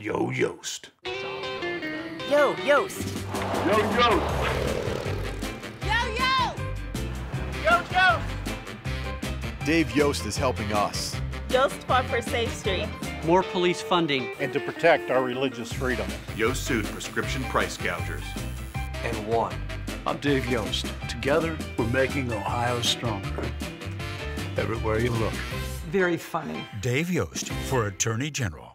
Yo Yost. Yo, Yost. Yo, Yost. Yo, Yo. Yo, Yost. Dave Yost is helping us. Yost fought for Safe Street. More police funding. And to protect our religious freedom. Yost sued prescription price gougers. And won. I'm Dave Yost. Together, we're making Ohio stronger. Everywhere you look. Very funny. Dave Yost for Attorney General.